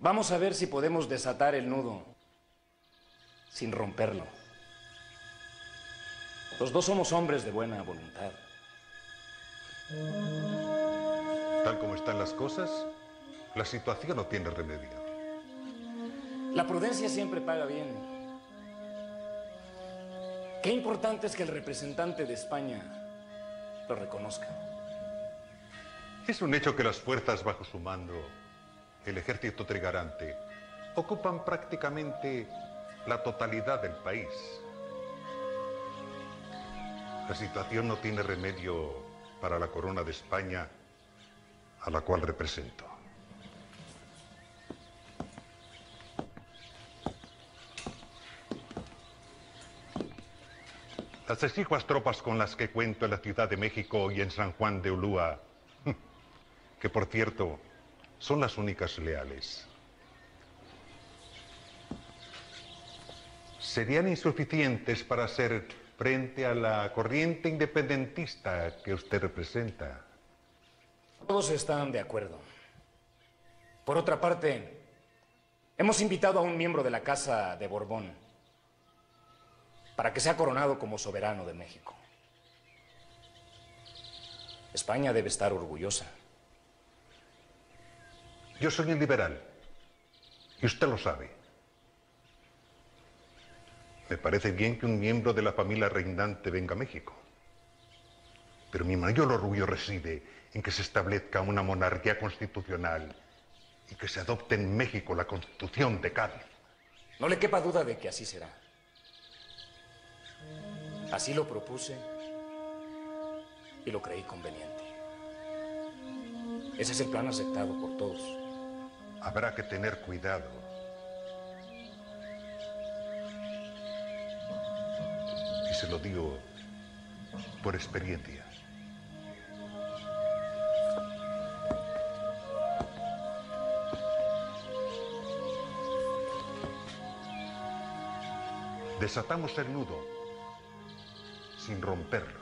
Vamos a ver si podemos desatar el nudo sin romperlo. Los dos somos hombres de buena voluntad. Tal como están las cosas, la situación no tiene remedio. La prudencia siempre paga bien. Qué importante es que el representante de España lo reconozca. Es un hecho que las fuerzas bajo su mando, el ejército trigarante, ocupan prácticamente la totalidad del país. La situación no tiene remedio para la corona de España a la cual represento. Las exiguas tropas con las que cuento en la Ciudad de México y en San Juan de Ulúa, que por cierto son las únicas leales, serían insuficientes para hacer frente a la corriente independentista que usted representa. Todos están de acuerdo. Por otra parte, hemos invitado a un miembro de la Casa de Borbón para que sea coronado como soberano de México. España debe estar orgullosa. Yo soy un liberal, y usted lo sabe. Me parece bien que un miembro de la familia reinante venga a México. Pero mi mayor orgullo reside en que se establezca una monarquía constitucional y que se adopte en México la constitución de Cádiz. No le quepa duda de que así será. Así lo propuse y lo creí conveniente. Ese es el plan aceptado por todos. Habrá que tener cuidado. Y se lo digo por experiencia. Desatamos el nudo sin romperlo.